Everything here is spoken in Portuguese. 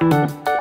Música